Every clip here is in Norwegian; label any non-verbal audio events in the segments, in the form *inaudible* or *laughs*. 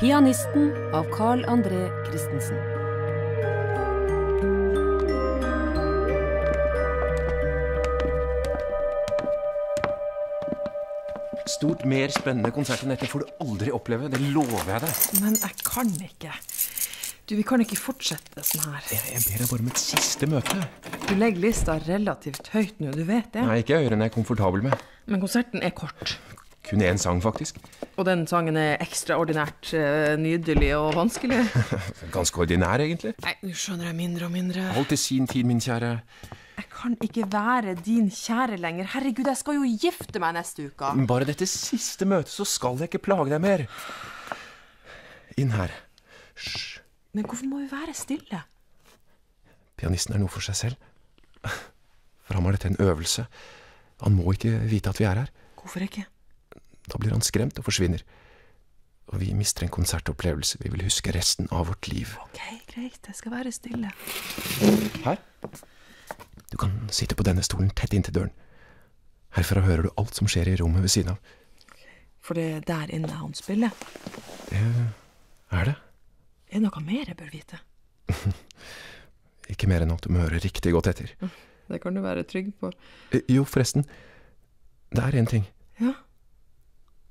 Pianisten av Carl André Christensen. Stort mer spennende konsert enn dette får du aldri oppleve. Det lover jeg deg. Men jeg kan ikke. Du, Vi kan ikke fortsette sånn her. Jeg, jeg ber deg bare om et siste møte. Du legger lista relativt høyt nå, du vet det. Nei, ikke høyere enn jeg er komfortabel med. Men konserten er kort. Kun én sang, faktisk. Og den sangen er ekstraordinært eh, nydelig og vanskelig. *laughs* Ganske ordinær, egentlig. Nei, nå skjønner jeg mindre og mindre. Alt til sin tid, min kjære. Jeg kan ikke være din kjære lenger. Herregud, jeg skal jo gifte meg neste uke. Bare dette siste møtet, så skal jeg ikke plage deg mer. Inn her. Hysj. Men hvorfor må vi være stille? Pianisten er noe for seg selv. For ham er dette en øvelse. Han må ikke vite at vi er her. Hvorfor ikke? Da blir han skremt og forsvinner. Og vi mister en konsertopplevelse vi vil huske resten av vårt liv. Ok, greit, jeg skal være stille. Her. Du kan sitte på denne stolen tett inntil døren. Herfra hører du alt som skjer i rommet ved siden av. For det er der inne han spiller. Det er det. Er det noe mer jeg bør vite? *laughs* Ikke mer enn at du må høre riktig godt etter. Det kan du være trygg på. Eh, Jo, forresten. Det er én ting. Ja.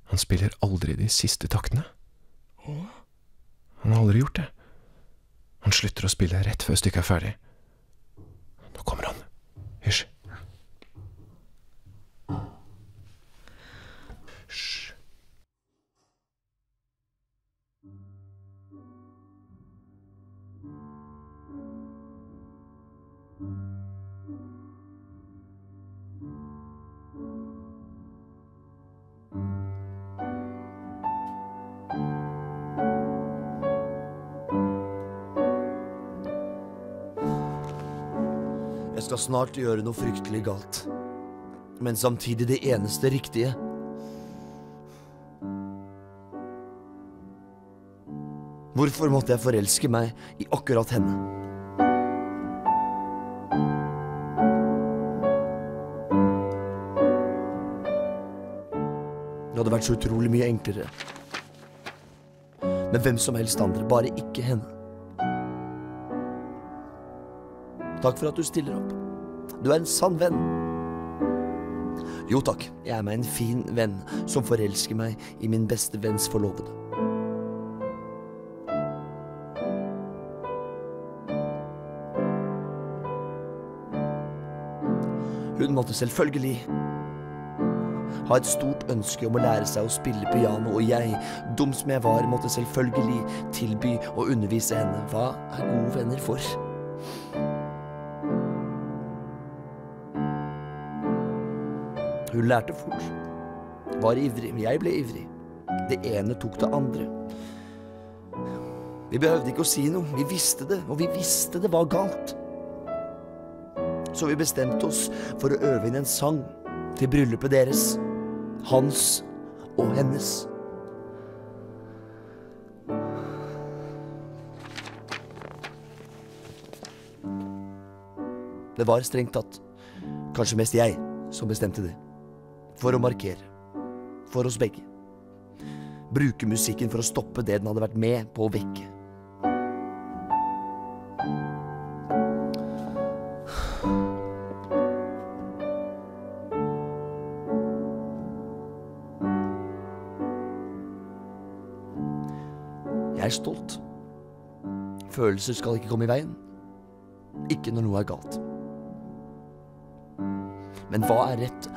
Han spiller aldri de siste taktene. Han har aldri gjort det. Han slutter å spille rett før stykket er ferdig. Jeg skal snart gjøre noe fryktelig galt. Men samtidig det eneste riktige. Hvorfor måtte jeg forelske meg i akkurat henne? Det hadde vært så utrolig mye enklere. Med hvem som helst andre, bare ikke henne. Takk for at du stiller opp. Du er en sann venn. Jo takk, jeg er meg en fin venn som forelsker meg i min beste venns forlovede. Hun måtte selvfølgelig ha et stort ønske om å lære seg å spille piano, og jeg, dum som jeg var, måtte selvfølgelig tilby å undervise henne. Hva er gode venner for? Hun lærte fort. Var ivrig. Jeg ble ivrig. Det ene tok det andre. Vi behøvde ikke å si noe. Vi visste det, og vi visste det var galt. Så vi bestemte oss for å øve inn en sang til bryllupet deres. Hans og hennes. Det var strengt tatt kanskje mest jeg som bestemte det. For å markere. For oss begge. Bruke musikken for å stoppe det den hadde vært med på å vekke. Jeg er stolt. Følelser skal ikke komme i veien. Ikke når noe er galt. Men hva er rett,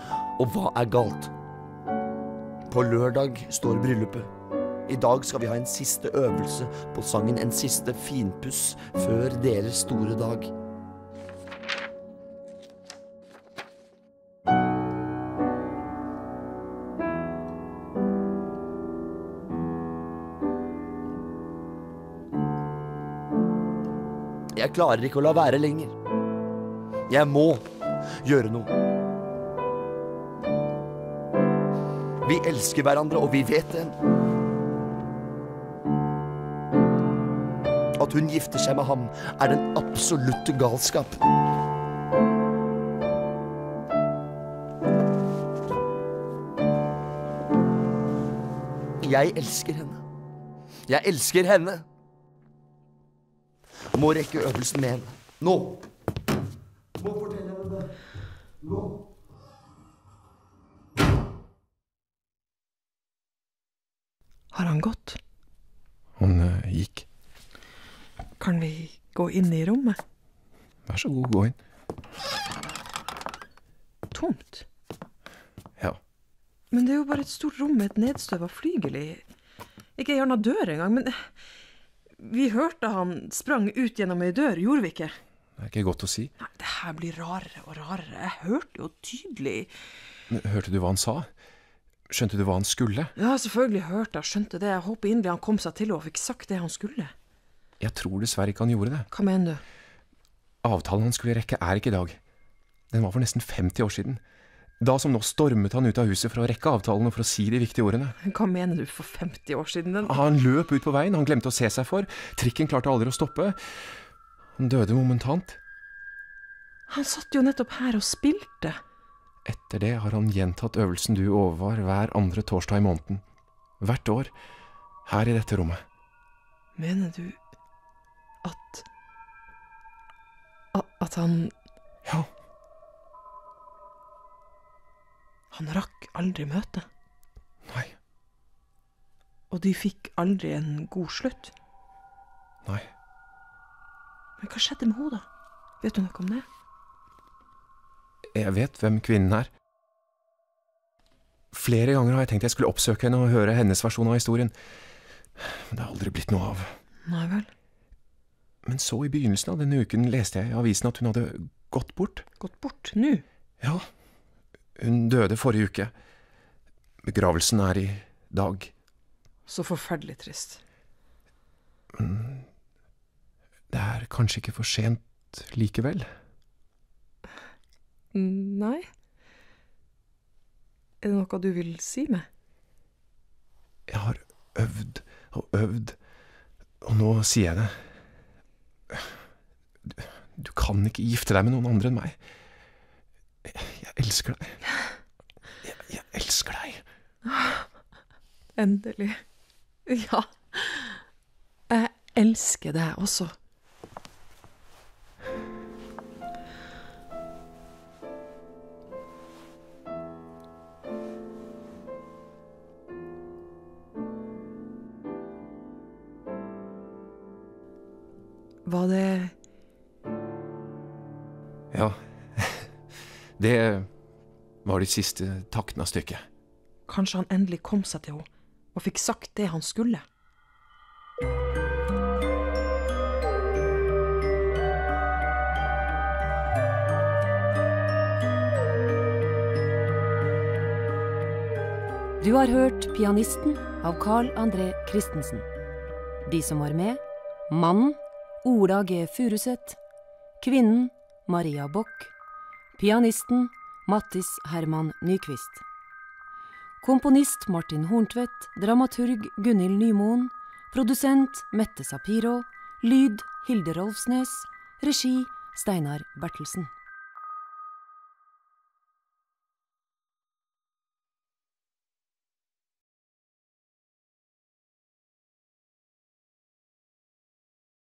og hva er galt? På lørdag står bryllupet. I dag skal vi ha en siste øvelse på sangen, en siste finpuss før deres store dag. Jeg klarer ikke å la være lenger. Jeg må gjøre noe. Vi elsker hverandre, og vi vet det. At hun gifter seg med ham, er den absolutte galskap. Jeg elsker henne. Jeg elsker henne. Må rekke øvelsen med henne. Nå. Må fortelle henne det. Nå. Har han gått? Han eh, gikk. Kan vi gå inn i rommet? Vær så god, gå inn. Tomt. Ja. Men det er jo bare et stort rom med et nedstøva flygel i. Ikke ei anna dør engang. Men vi hørte han sprang ut gjennom ei dør, gjorde vi ikke? Det er ikke godt å si. Nei, det her blir rarere og rarere. Jeg hørte jo tydelig. Men hørte du hva han sa? Skjønte du hva han skulle? Ja, selvfølgelig hørte jeg, skjønte det. Jeg håper inderlig han kom seg til og fikk sagt det han skulle. Jeg tror dessverre ikke han gjorde det. Hva mener du? Avtalen han skulle rekke, er ikke i dag. Den var for nesten 50 år siden. Da som nå stormet han ut av huset for å rekke avtalen og for å si de viktige ordene. Hva mener du for 50 år siden? Den... Han løp ut på veien, han glemte å se seg for. Trikken klarte aldri å stoppe. Han døde momentant. Han satt jo nettopp her og spilte. Etter det har han gjentatt øvelsen du overvar hver andre torsdag i måneden. Hvert år. Her i dette rommet. Mener du at At, han Ja, Han rakk aldri møtet? nei, Og de fikk aldri en god slutt? nei. Men hva skjedde med henne, da? Vet du noe om det? Jeg vet hvem kvinnen er. Flere ganger har jeg tenkt jeg skulle oppsøke henne og høre hennes versjon av historien. Men det har aldri blitt noe av. Nei vel. Men så i begynnelsen av denne uken leste jeg i avisen at hun hadde gått bort. Gått bort nå? Ja, hun døde forrige uke. Begravelsen er i dag. Så forferdelig trist. Det er kanskje ikke for sent likevel. Nei. Er det noe du vil si meg? Jeg har øvd og øvd, og nå sier jeg det. Du, du kan ikke gifte deg med noen andre enn meg. Jeg, jeg elsker deg. Jeg, jeg elsker deg. Endelig. Ja. Jeg elsker deg også. Var det Ja, *laughs* det var de siste taktene av stykket. Kanskje han endelig kom seg til henne og fikk sagt det han skulle? Du har hørt 'Pianisten' av Carl André Christensen. De som var med mannen Ola G. Furuseth. Kvinnen Maria Bock. Pianisten Mattis Herman Nyquist. Komponist Martin Horntvedt. Dramaturg Gunhild Nymoen. Produsent Mette Sapiro. Lyd Hilde Rolfsnes. Regi Steinar Bertelsen.